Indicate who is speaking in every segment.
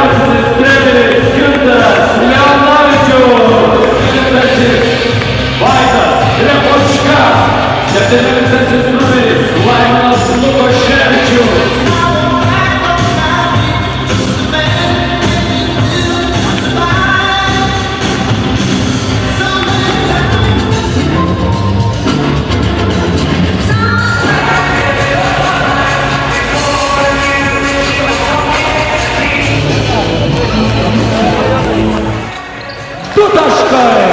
Speaker 1: vyriausiasis treneris Gintas Leonavičius, septintasis Vaidas Repoška, septintasis do Tashkent.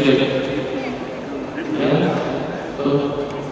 Speaker 1: Spirit. Yeah? So,